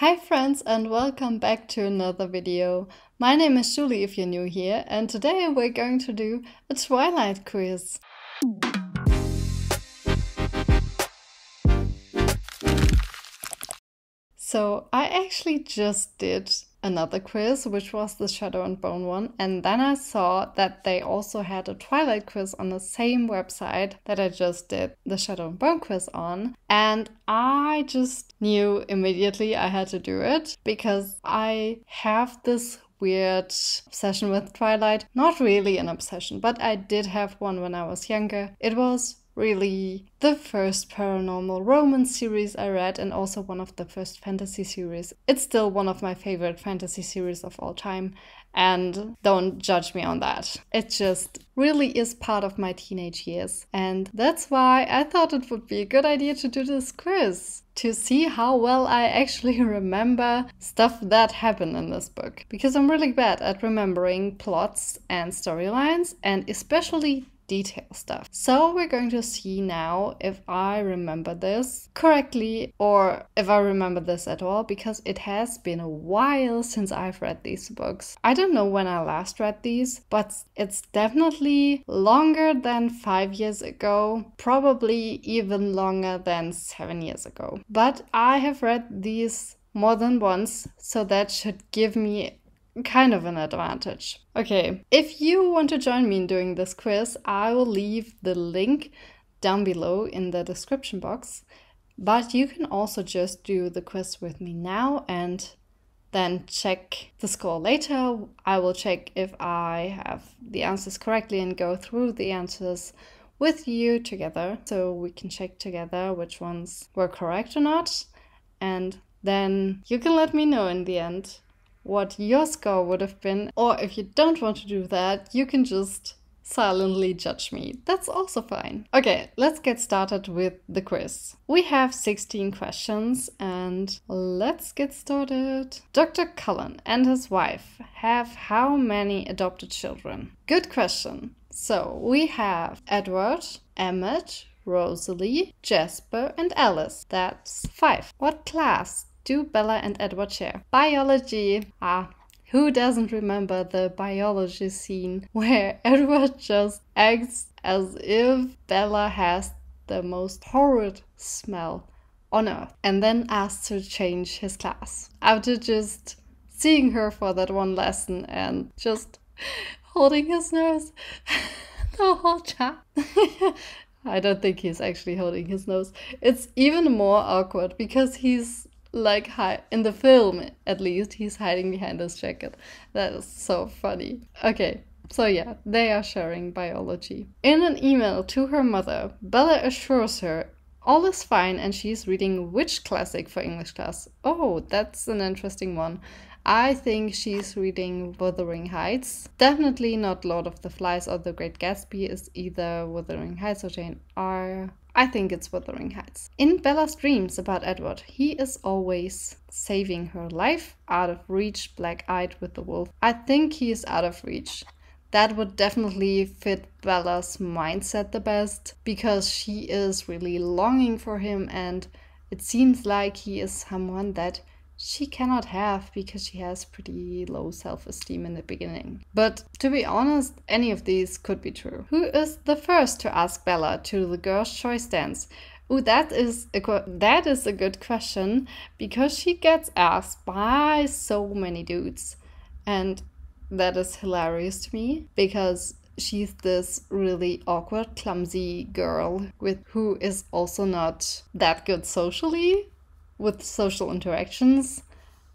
Hi friends and welcome back to another video. My name is Julie if you're new here and today we're going to do a Twilight quiz. So I actually just did another quiz, which was the Shadow and Bone one. And then I saw that they also had a Twilight quiz on the same website that I just did the Shadow and Bone quiz on. And I just knew immediately I had to do it because I have this weird obsession with Twilight. Not really an obsession, but I did have one when I was younger. It was really the first paranormal romance series I read and also one of the first fantasy series. It's still one of my favorite fantasy series of all time. And don't judge me on that. It just really is part of my teenage years. And that's why I thought it would be a good idea to do this quiz to see how well I actually remember stuff that happened in this book. Because I'm really bad at remembering plots and storylines, and especially detail stuff. So we're going to see now if I remember this correctly or if I remember this at all because it has been a while since I've read these books. I don't know when I last read these, but it's definitely longer than five years ago, probably even longer than seven years ago. But I have read these more than once, so that should give me kind of an advantage. Okay, if you want to join me in doing this quiz, I will leave the link down below in the description box. But you can also just do the quiz with me now and then check the score later. I will check if I have the answers correctly and go through the answers with you together so we can check together which ones were correct or not. And then you can let me know in the end what your score would have been. Or if you don't want to do that, you can just silently judge me. That's also fine. Okay, let's get started with the quiz. We have 16 questions and let's get started. Dr. Cullen and his wife have how many adopted children? Good question. So we have Edward, Emmett, Rosalie, Jasper, and Alice. That's five. What class do Bella and Edward share? Biology. Ah, who doesn't remember the biology scene where Edward just acts as if Bella has the most horrid smell on earth and then asks to change his class after just seeing her for that one lesson and just holding his nose the whole time. I don't think he's actually holding his nose. It's even more awkward because he's like hi in the film at least he's hiding behind his jacket. That is so funny. Okay so yeah they are sharing biology. In an email to her mother bella assures her all is fine and she's reading which classic for english class? Oh that's an interesting one I think she's reading Wuthering Heights. Definitely not Lord of the Flies or The Great Gatsby is either Wuthering Heights or Jane Eyre. I think it's Wuthering Heights. In Bella's dreams about Edward, he is always saving her life out of reach, black eyed with the wolf. I think he is out of reach. That would definitely fit Bella's mindset the best because she is really longing for him and it seems like he is someone that she cannot have because she has pretty low self esteem in the beginning. But to be honest, any of these could be true. Who is the first to ask Bella to the girl's choice dance? Oh, that is a that is a good question because she gets asked by so many dudes, and that is hilarious to me because she's this really awkward, clumsy girl with who is also not that good socially with social interactions.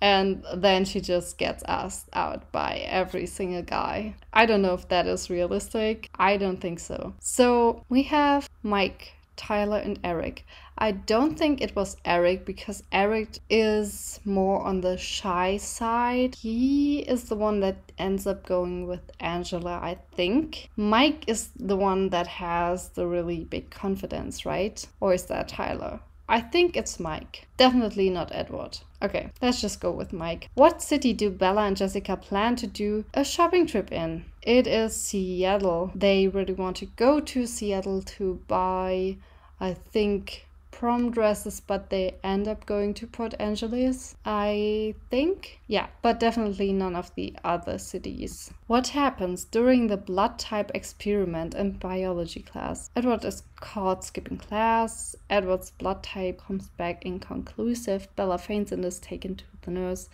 And then she just gets asked out by every single guy. I don't know if that is realistic. I don't think so. So we have Mike, Tyler, and Eric. I don't think it was Eric because Eric is more on the shy side. He is the one that ends up going with Angela, I think. Mike is the one that has the really big confidence, right? Or is that Tyler? I think it's Mike. Definitely not Edward. Okay, let's just go with Mike. What city do Bella and Jessica plan to do a shopping trip in? It is Seattle. They really want to go to Seattle to buy, I think, prom dresses, but they end up going to Port Angeles, I think. Yeah, but definitely none of the other cities. What happens during the blood type experiment in biology class? Edward is caught skipping class. Edward's blood type comes back inconclusive. Bella faints and is taken to the nurse.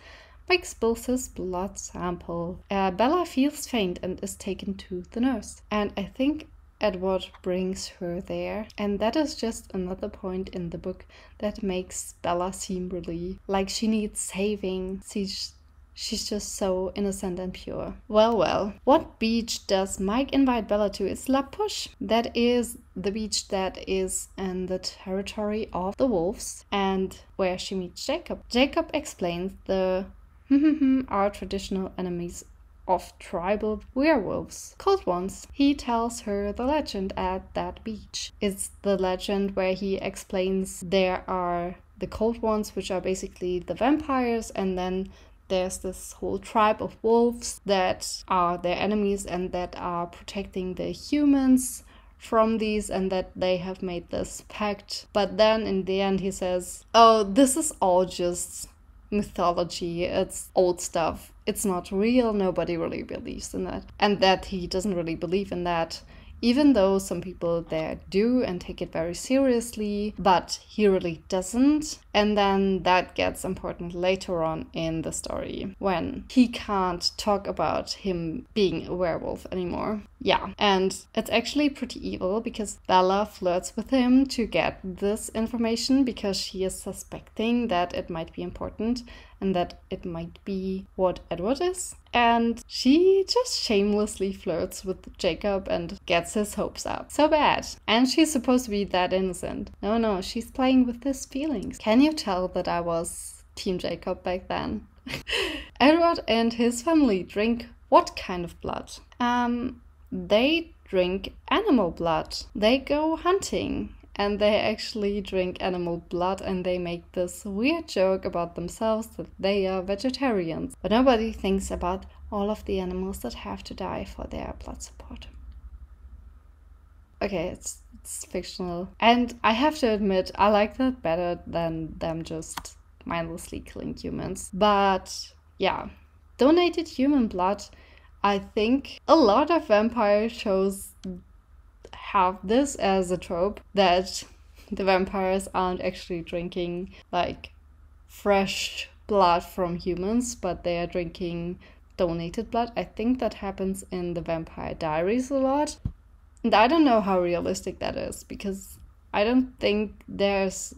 Mike spills his blood sample. Uh, Bella feels faint and is taken to the nurse. And I think Edward brings her there. And that is just another point in the book that makes Bella seem really like she needs saving. She's She's just so innocent and pure. Well, well. What beach does Mike invite Bella to? It's La Push. That is the beach that is in the territory of the wolves and where she meets Jacob. Jacob explains the are traditional enemies of tribal werewolves, cold ones. He tells her the legend at that beach. It's the legend where he explains there are the cold ones, which are basically the vampires, and then there's this whole tribe of wolves that are their enemies and that are protecting the humans from these and that they have made this pact. But then in the end, he says, Oh, this is all just mythology, it's old stuff. It's not real, nobody really believes in that. And that he doesn't really believe in that even though some people there do and take it very seriously, but he really doesn't. And then that gets important later on in the story when he can't talk about him being a werewolf anymore. Yeah, and it's actually pretty evil because Bella flirts with him to get this information because she is suspecting that it might be important and that it might be what Edward is. And she just shamelessly flirts with Jacob and gets his hopes up. So bad. And she's supposed to be that innocent. No, no, she's playing with his feelings. Can you tell that I was Team Jacob back then? Edward and his family drink what kind of blood? Um, they drink animal blood. They go hunting and they actually drink animal blood and they make this weird joke about themselves that they are vegetarians. But nobody thinks about all of the animals that have to die for their blood support. Okay, it's, it's fictional. And I have to admit, I like that better than them just mindlessly killing humans. But yeah, donated human blood. I think a lot of vampire shows have this as a trope that the vampires aren't actually drinking like fresh blood from humans, but they are drinking donated blood. I think that happens in the Vampire Diaries a lot. And I don't know how realistic that is because I don't think there's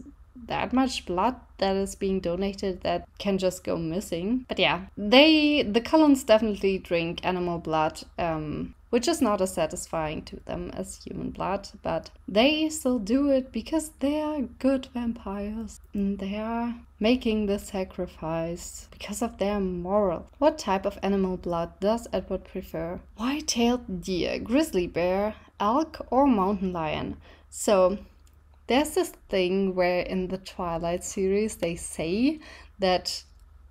that much blood that is being donated that can just go missing. But yeah, they the Cullens definitely drink animal blood. Um, which is not as satisfying to them as human blood, but they still do it because they are good vampires and they are making the sacrifice because of their moral. What type of animal blood does Edward prefer? White-tailed deer, grizzly bear, elk, or mountain lion? So there's this thing where in the Twilight series they say that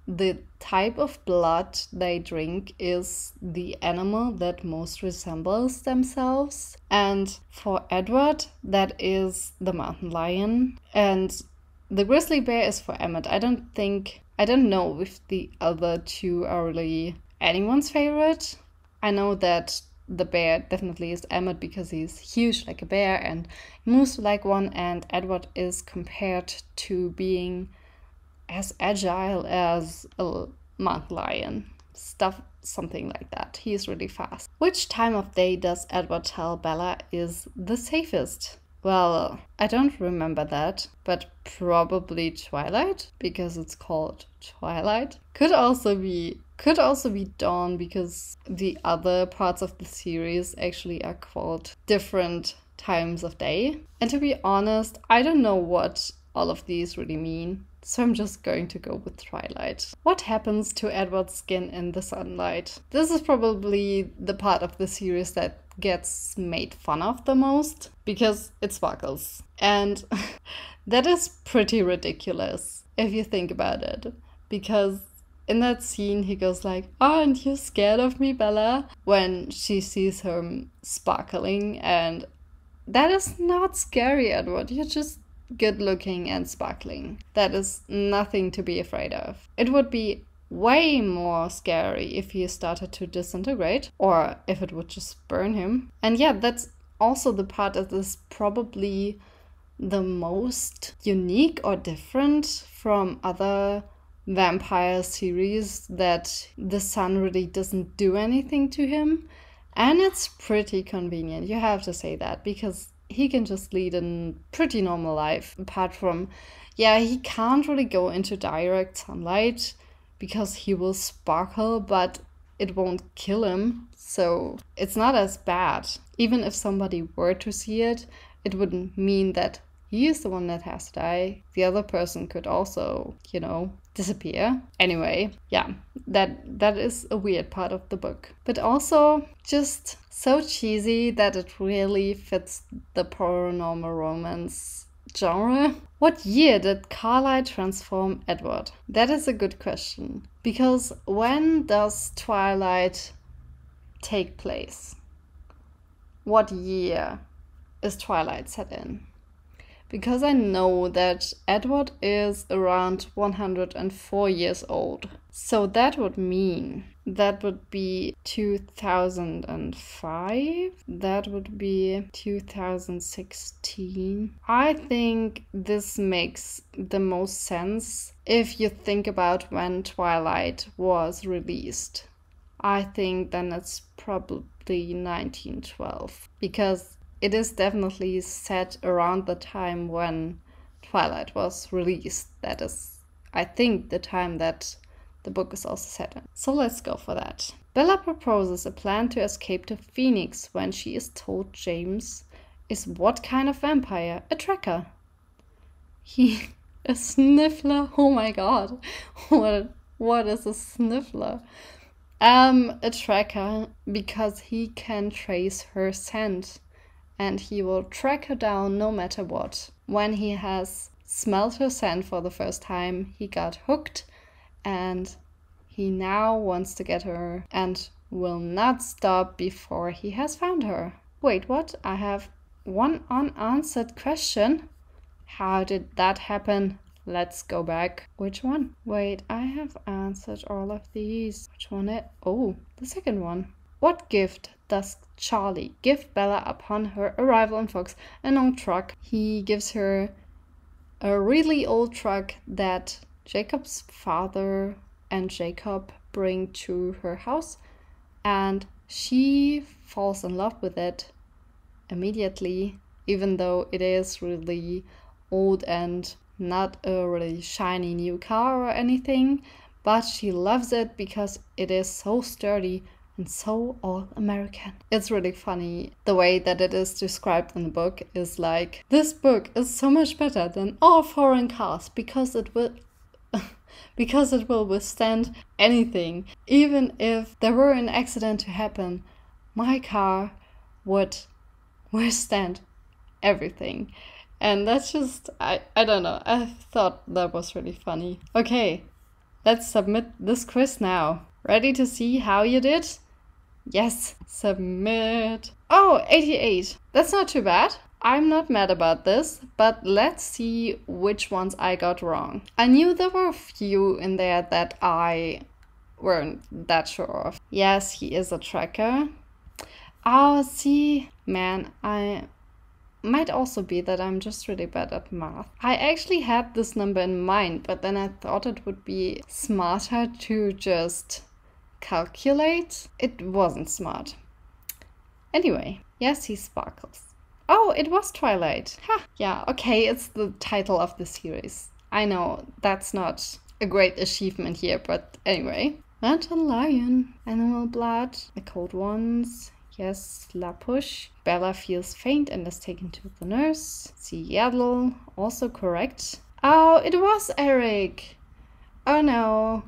the type of blood they drink is the animal that most resembles themselves. And for Edward, that is the mountain lion. And the grizzly bear is for Emmett. I don't think, I don't know if the other two are really anyone's favorite. I know that the bear definitely is Emmett because he's huge like a bear and moves like one, and Edward is compared to being as agile as a mountain lion. Stuff something like that. He's really fast. Which time of day does Edward tell Bella is the safest? Well, I don't remember that, but probably Twilight because it's called Twilight. Could also be could also be dawn because the other parts of the series actually are called different times of day. And to be honest, I don't know what all of these really mean. So I'm just going to go with Twilight. What happens to Edward's skin in the sunlight? This is probably the part of the series that gets made fun of the most because it sparkles. And that is pretty ridiculous if you think about it. Because in that scene, he goes like, "Aren't you scared of me, Bella?" When she sees him sparkling, and that is not scary, Edward. You're just good looking and sparkling. That is nothing to be afraid of. It would be way more scary if he started to disintegrate or if it would just burn him. And yeah, that's also the part that is probably the most unique or different from other vampire series that the sun really doesn't do anything to him. And it's pretty convenient, you have to say that, because he can just lead a pretty normal life. Apart from, yeah, he can't really go into direct sunlight because he will sparkle, but it won't kill him. So it's not as bad. Even if somebody were to see it, it wouldn't mean that he is the one that has to die. The other person could also, you know, disappear. Anyway, yeah, that that is a weird part of the book. But also just so cheesy that it really fits the paranormal romance genre. What year did Carlisle transform Edward? That is a good question. Because when does Twilight take place? What year is Twilight set in? Because I know that Edward is around 104 years old. So that would mean that would be 2005. That would be 2016. I think this makes the most sense if you think about when Twilight was released. I think then it's probably 1912 because it is definitely set around the time when Twilight was released. That is, I think, the time that the book is also set in. So let's go for that. Bella proposes a plan to escape to Phoenix when she is told James is what kind of vampire? A tracker. He a sniffler? Oh my god. What what is a sniffler? Um a tracker because he can trace her scent and he will track her down no matter what. When he has smelled her scent for the first time, he got hooked and he now wants to get her and will not stop before he has found her. Wait, what? I have one unanswered question. How did that happen? Let's go back. Which one? Wait, I have answered all of these. Which one? It? Oh, the second one. What gift does Charlie give Bella upon her arrival in Forks? An old truck. He gives her a really old truck that Jacob's father and Jacob bring to her house, and she falls in love with it immediately, even though it is really old and not a really shiny new car or anything. But she loves it because it is so sturdy and so all American. It's really funny. The way that it is described in the book is like this book is so much better than all foreign cars because it will because it will withstand anything. Even if there were an accident to happen, my car would withstand everything. And that's just I I don't know. I thought that was really funny. Okay. Let's submit this quiz now. Ready to see how you did? Yes, submit. Oh, 88. That's not too bad. I'm not mad about this, but let's see which ones I got wrong. I knew there were a few in there that I weren't that sure of. Yes, he is a tracker. Oh, see, man, I might also be that I'm just really bad at math. I actually had this number in mind, but then I thought it would be smarter to just calculate. It wasn't smart. Anyway, yes, he sparkles. Oh, it was Twilight. Ha! Yeah, okay, it's the title of the series. I know that's not a great achievement here, but anyway. Mountain Lion, Animal Blood, The Cold Ones, yes, La Push. Bella feels faint and is taken to the nurse. Seattle, also correct. Oh, it was Eric! Oh no,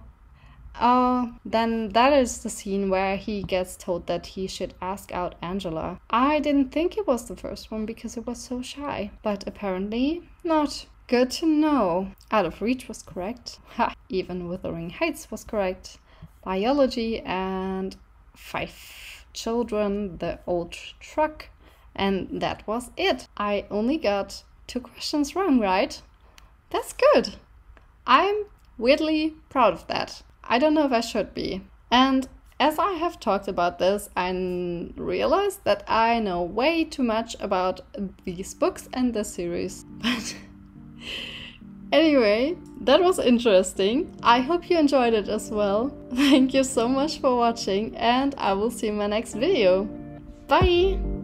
Oh, then that is the scene where he gets told that he should ask out Angela. I didn't think it was the first one because it was so shy, but apparently not. Good to know. Out of Reach was correct. Ha! Even Wuthering Heights was correct. Biology and Five Children, the old truck, and that was it. I only got two questions wrong, right? That's good. I'm weirdly proud of that. I don't know if I should be. And as I have talked about this, I realized that I know way too much about these books and the series. But anyway, that was interesting. I hope you enjoyed it as well. Thank you so much for watching, and I will see you in my next video. Bye!